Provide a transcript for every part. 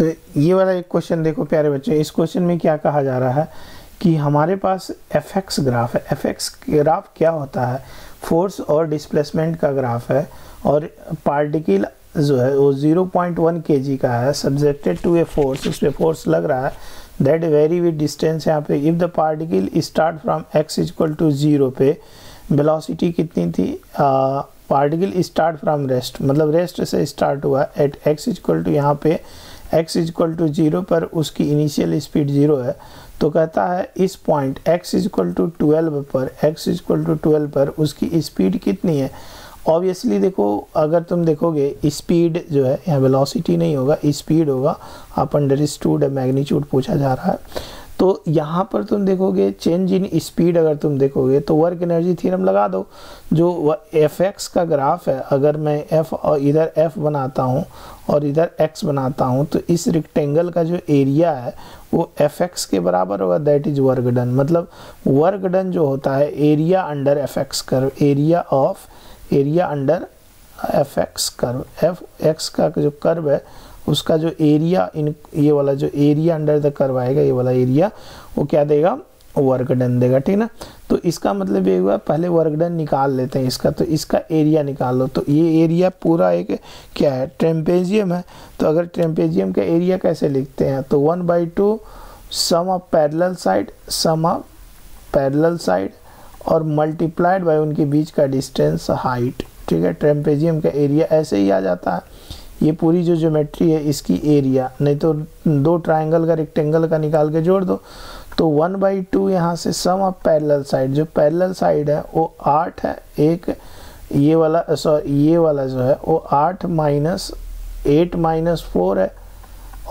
तो ये वाला एक क्वेश्चन देखो प्यारे बच्चे, इस क्वेश्चन में क्या कहा जा रहा है कि हमारे पास एफ़ एक्स ग्राफ है। एफ़ एक्स ग्राफ क्या होता है? फोर्स और डिस्प्लेसमेंट का ग्राफ है और पार्टिकल जो है वो 0.1 पॉइंट का है सब्जेक्टेड टू ए फोर्स उस पर फोर्स लग रहा है। दैट वेरी विद डिस्टेंस यहाँ पे if the particle start from X equal to zero पे वेलोसिटी कितनी थी? पार्टिकल स्टार्ट फ्रॉम रेस्ट मतलब रेस्ट से स्टार्ट हुआ एट एक्स इक्वल टू यहाँ पे एक्स इक्वल टू ज़ीरो पर उसकी इनिशियल स्पीड ज़ीरो है तो कहता है इस point x equal to twelve पर, x इक्वल टू ट्वेल्व पर उसकी स्पीड कितनी है? ऑब्वियसली देखो, अगर तुम देखोगे स्पीड जो है, यहाँ वेलोसिटी नहीं होगा स्पीड होगा, आप अंडर स्टूड मैग्नीट्यूड पूछा जा रहा है। तो यहाँ पर तुम देखोगे चेंज इन स्पीड अगर तुम देखोगे तो वर्क एनर्जी थ्योरम लगा दो, जो एफ़ एक्स का ग्राफ है। अगर मैं एफ़ और इधर एफ़ बनाता हूँ और इधर एक्स बनाता हूँ तो इस रिक्टेंगल का जो एरिया है, वो एफ़ एक्स के बराबर होगा। दैट इज़ वर्क डन मतलब वर्क डन जो होता है area under F X curve area of area under F X curve F X का जो कर्व है उसका जो एरिया इन, ये वाला जो एरिया अंडर द कर्व आएगा ये वाला एरिया वो क्या देगा? वर्क डन देगा, ठीक ना? तो इसका मतलब ये हुआ, पहले वर्क डन निकाल लेते हैं इसका तो इसका एरिया निकाल। लो तो ये एरिया पूरा एक क्या है? ट्रेम्पेजियम है। तो अगर ट्रेम्पेजियम का एरिया कैसे लिखते हैं? तो one by two sum of parallel side sum of parallel side और मल्टीप्लाइड बाई उनके बीच का डिस्टेंस हाइट ठीक है? ट्रेम्पेजियम का एरिया ऐसे ही आ जाता है। ये पूरी जो ज्योमेट्री है, इसकी एरिया नहीं तो दो ट्राइंगल का रेक्टेंगल का निकाल के जोड़ दो। तो वन बाई टू यहाँ से सम ऑफ़ पैरेलल साइड जो पैरेलल साइड है, वो आठ है, एक ये वाला सॉरी ये वाला जो है, वो आठ माइनस एट माइनस फोर है,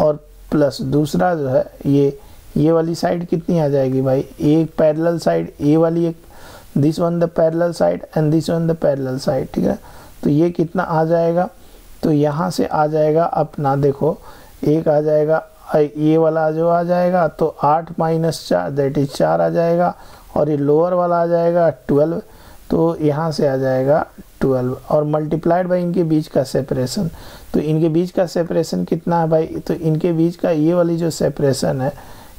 और प्लस दूसरा जो है, ये ये वाली साइड कितनी आ जाएगी भाई? एक पैरेलल साइड ये वाली एक this one the parallel side and this one the parallel side ठीक है? तो ये कितना आ जाएगा? तो यहाँ से आ जाएगा अपना, देखो, एक आ जाएगा ये वाला जो आ जाएगा तो आठ माइनस चार दैट इज़ चार आ जाएगा, और ये लोअर वाला आ जाएगा ट्वेल्व तो यहाँ से आ जाएगा ट्वेल्व और मल्टीप्लाइड बाई इनके बीच का सेपरेशन तो इनके बीच का सेपरेशन कितना है भाई? तो इनके बीच का ये वाली जो सेपरेशन है,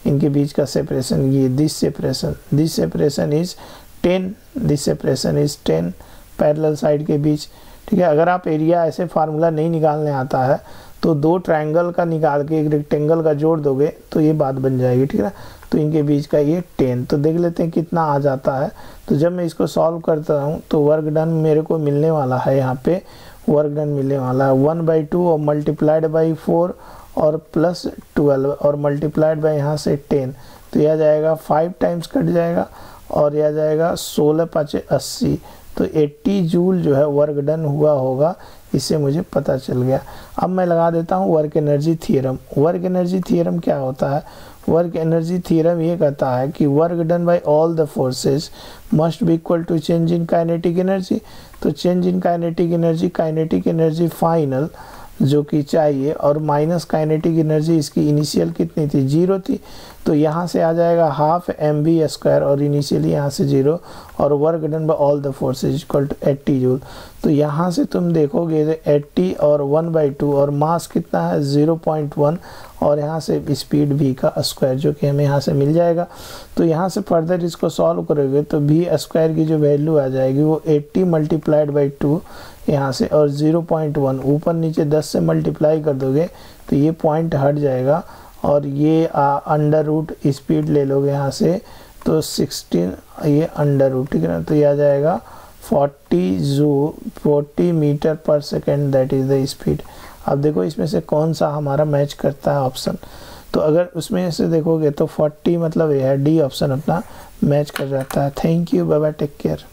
इनके बीच का सेपरेशन ये this separation this separation is ten this separation is ten parallel side के बीच ठीक है, अगर आप एरिया ऐसे फार्मूला नहीं निकालने आता है तो दो ट्रायंगल का निकाल के एक रेक्टेंगल का जोड़ दोगे तो ये बात बन जाएगी, ठीक है तो इनके बीच का ये टेन तो देख लेते हैं कितना आ जाता है। तो जब मैं इसको सॉल्व करता हूँ तो वर्क डन मेरे को मिलने वाला है यहाँ पे। वर्क डन मिलने वाला है। वन बाई टू और मल्टीप्लाइड बाई फोर और प्लस ट्वेल्व और मल्टीप्लाइड बाई यहाँ से टेन तो यह जाएगा फाइव टाइम्स कट जाएगा और यह जाएगा सोलह पाँच अस्सी। तो 80 जूल जो है वर्क डन हुआ होगा, इससे मुझे पता चल गया। अब मैं लगा देता हूँ work energy theorem. Work energy theorem क्या होता है? वर्क एनर्जी थियरम ये कहता है कि work done by all the forces must be equal to change in kinetic energy. तो change in kinetic energy kinetic energy final जो कि चाहिए, और माइनस काइनेटिक एनर्जी इसकी इनिशियल कितनी थी? ज़ीरो थी। तो यहाँ से आ जाएगा हाफ़ एम बी स्क्वायर और इनिशियली यहाँ से ज़ीरो और work done by all the forces equal to eighty joule तो यहाँ से तुम देखोगे एट्टी और वन बाई टू और मास कितना है? ज़ीरो पॉइंट वन और यहाँ से स्पीड भी का स्क्वायर जो कि हमें यहाँ से मिल जाएगा। तो यहाँ से फर्दर इसको सॉल्व करोगे तो भी स्क्वायर की जो वैल्यू आ जाएगी वो एट्टी मल्टीप्लाइड बाई टू यहाँ से और 0.1 ऊपर नीचे 10 से मल्टीप्लाई कर दोगे तो ये पॉइंट हट जाएगा और ये अंडर रूट स्पीड ले लोगे यहाँ से तो 16 ये अंडर रूट ठीक है ना? तो ये आ जाएगा 40 जू 40 metre per second that is the speed अब देखो इसमें से कौन सा हमारा मैच करता है ऑप्शन तो अगर उसमें से देखोगे तो 40 मतलब ये है डी ऑप्शन अपना मैच कर जाता है। थैंक यू बाबा टेक केयर